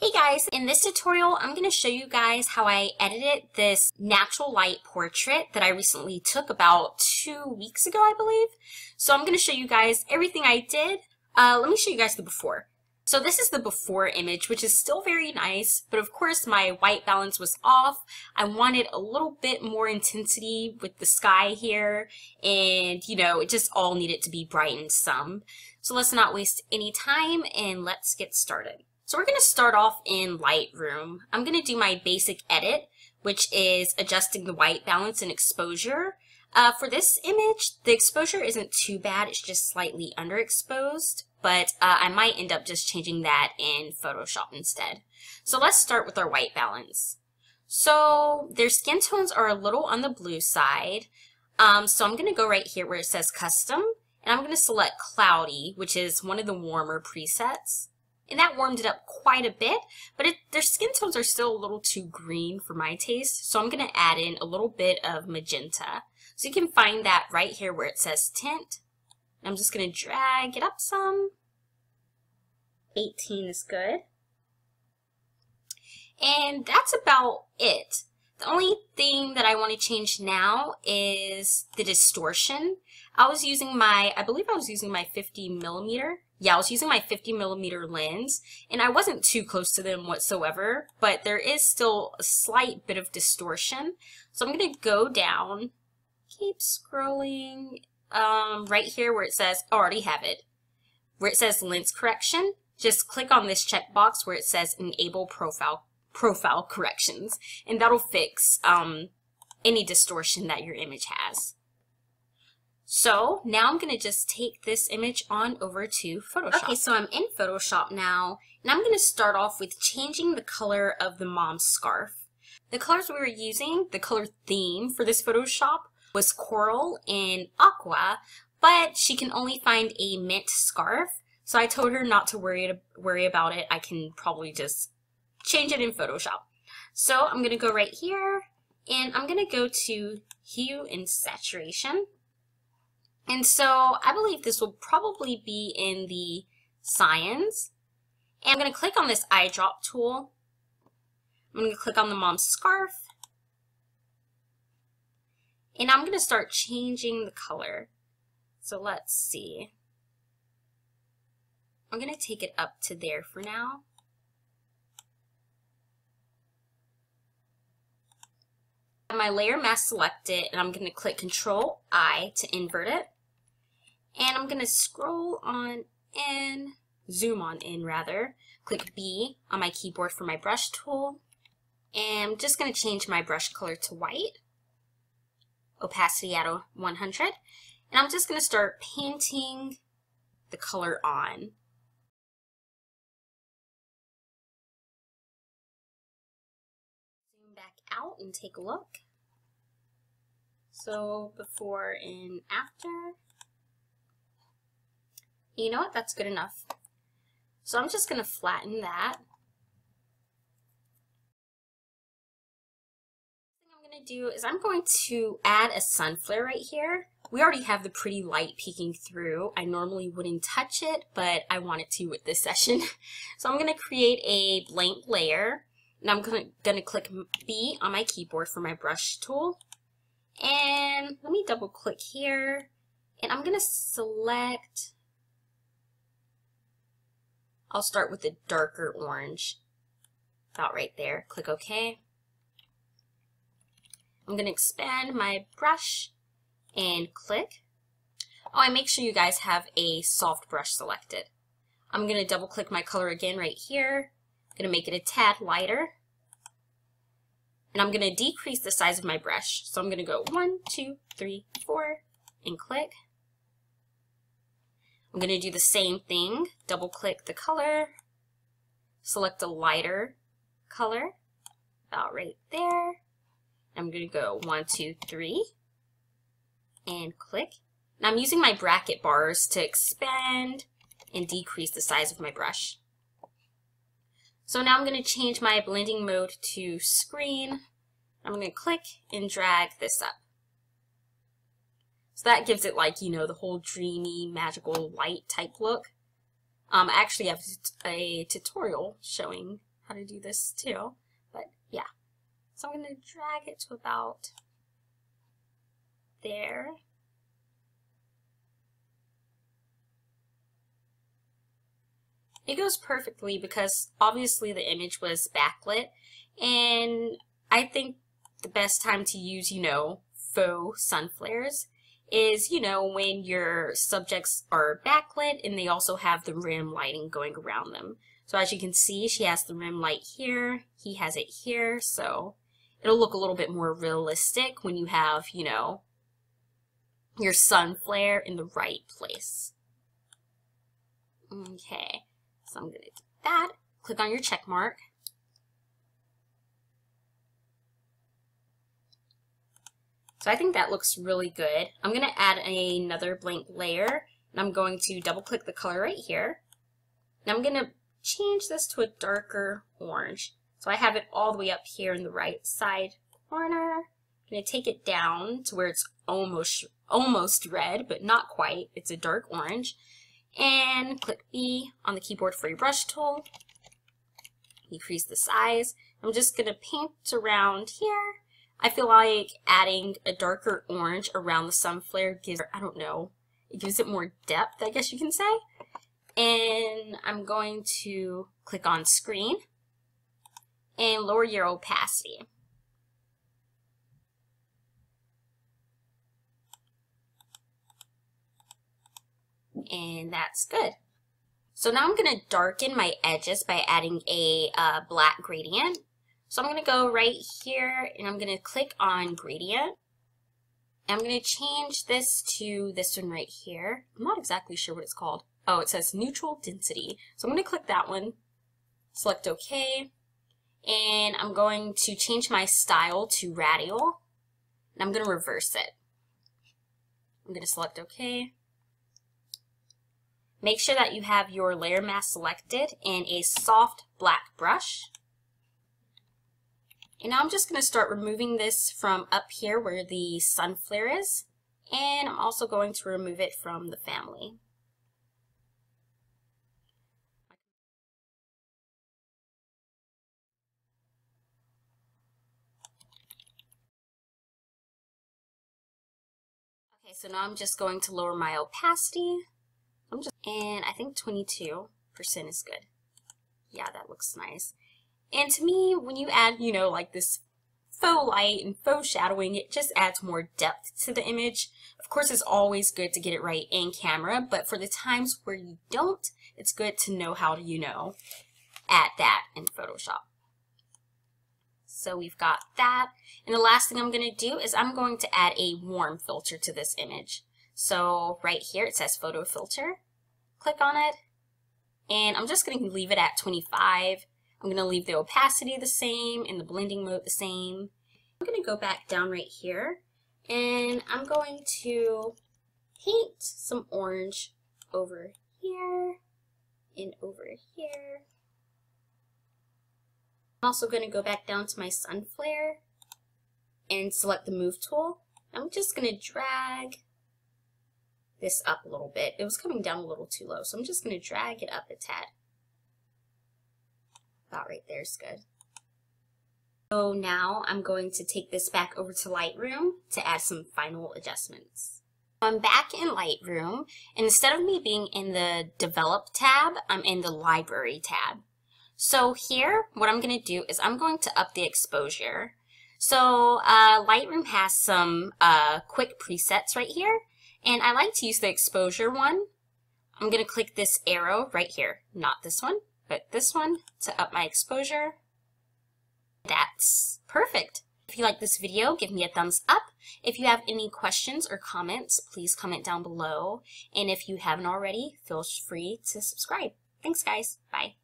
Hey guys, in this tutorial I'm going to show you guys how I edited this natural light portrait that I recently took about two weeks ago I believe. So I'm going to show you guys everything I did. Uh, let me show you guys the before. So this is the before image which is still very nice but of course my white balance was off. I wanted a little bit more intensity with the sky here and you know it just all needed to be brightened some. So let's not waste any time and let's get started. So we're going to start off in Lightroom. I'm going to do my basic edit, which is adjusting the white balance and exposure. Uh, for this image, the exposure isn't too bad, it's just slightly underexposed, but uh, I might end up just changing that in Photoshop instead. So let's start with our white balance. So their skin tones are a little on the blue side, um, so I'm going to go right here where it says custom, and I'm going to select cloudy, which is one of the warmer presets and that warmed it up quite a bit, but it, their skin tones are still a little too green for my taste, so I'm going to add in a little bit of magenta. So you can find that right here where it says tint. I'm just going to drag it up some. 18 is good. And that's about it. The only thing that I want to change now is the distortion. I was using my, I believe I was using my 50 millimeter yeah, I was using my 50 millimeter lens and I wasn't too close to them whatsoever, but there is still a slight bit of distortion. So I'm going to go down, keep scrolling, um, right here where it says, I already have it, where it says lens correction, just click on this checkbox where it says enable profile profile corrections and that'll fix um, any distortion that your image has. So now I'm going to just take this image on over to Photoshop. Okay, so I'm in Photoshop now, and I'm going to start off with changing the color of the mom's scarf. The colors we were using, the color theme for this Photoshop was coral and aqua, but she can only find a mint scarf, so I told her not to worry, to worry about it. I can probably just change it in Photoshop. So I'm going to go right here, and I'm going to go to Hue and Saturation. And so I believe this will probably be in the Cyans. And I'm going to click on this eyedrop tool. I'm going to click on the mom's scarf. And I'm going to start changing the color. So let's see. I'm going to take it up to there for now. my layer mask selected and I'm going to click Control I to invert it. And I'm going to scroll on in, zoom on in rather, click B on my keyboard for my brush tool. And I'm just going to change my brush color to white, opacity at 100. And I'm just going to start painting the color on. Zoom back out and take a look. So before and after. You know what? That's good enough. So I'm just going to flatten that. I'm going to do is I'm going to add a sun flare right here. We already have the pretty light peeking through. I normally wouldn't touch it, but I wanted to with this session. So I'm going to create a blank layer. And I'm going to click B on my keyboard for my brush tool. And let me double click here. And I'm going to select I'll start with the darker orange. About right there. Click OK. I'm going to expand my brush and click. Oh, and make sure you guys have a soft brush selected. I'm going to double click my color again right here. I'm going to make it a tad lighter. And I'm going to decrease the size of my brush. So I'm going to go one, two, three, four, and click. I'm going to do the same thing, double click the color, select a lighter color, about right there. I'm going to go one, two, three, and click. Now I'm using my bracket bars to expand and decrease the size of my brush. So now I'm going to change my blending mode to screen. I'm going to click and drag this up. So that gives it like, you know, the whole dreamy, magical light type look. Um, I actually have a tutorial showing how to do this too. But yeah. So I'm going to drag it to about there. It goes perfectly because obviously the image was backlit and I think the best time to use, you know, faux sun flares is, you know, when your subjects are backlit and they also have the rim lighting going around them. So as you can see, she has the rim light here, he has it here, so it'll look a little bit more realistic when you have, you know, your sun flare in the right place. Okay, so I'm going to do that. Click on your check mark. I think that looks really good. I'm going to add another blank layer, and I'm going to double click the color right here. And I'm going to change this to a darker orange. So I have it all the way up here in the right side corner. I'm going to take it down to where it's almost almost red, but not quite. It's a dark orange. And click B on the keyboard for your brush tool. Decrease the size. I'm just going to paint around here I feel like adding a darker orange around the sun flare gives, I don't know, it gives it more depth, I guess you can say. And I'm going to click on screen and lower your opacity. And that's good. So now I'm going to darken my edges by adding a uh, black gradient. So I'm going to go right here and I'm going to click on gradient. I'm going to change this to this one right here. I'm not exactly sure what it's called. Oh, it says neutral density. So I'm going to click that one, select OK, and I'm going to change my style to radial, and I'm going to reverse it. I'm going to select OK. Make sure that you have your layer mask selected and a soft black brush. And now I'm just going to start removing this from up here where the sun flare is. And I'm also going to remove it from the family. Okay, so now I'm just going to lower my opacity. I'm just, and I think 22% is good. Yeah, that looks nice. And to me, when you add, you know, like this faux light and faux shadowing, it just adds more depth to the image. Of course, it's always good to get it right in camera, but for the times where you don't, it's good to know how to, you know, add that in Photoshop. So we've got that. And the last thing I'm going to do is I'm going to add a warm filter to this image. So right here it says photo filter. Click on it. And I'm just going to leave it at 25. I'm going to leave the opacity the same and the blending mode the same. I'm going to go back down right here and I'm going to paint some orange over here and over here. I'm also going to go back down to my sun flare and select the move tool. I'm just going to drag this up a little bit. It was coming down a little too low, so I'm just going to drag it up a tad. About right there is good. So now I'm going to take this back over to Lightroom to add some final adjustments. I'm back in Lightroom, and instead of me being in the Develop tab, I'm in the Library tab. So here, what I'm going to do is I'm going to up the exposure. So uh, Lightroom has some uh, quick presets right here, and I like to use the exposure one. I'm going to click this arrow right here, not this one but this one to up my exposure. That's perfect. If you like this video, give me a thumbs up. If you have any questions or comments, please comment down below. And if you haven't already, feel free to subscribe. Thanks guys. Bye.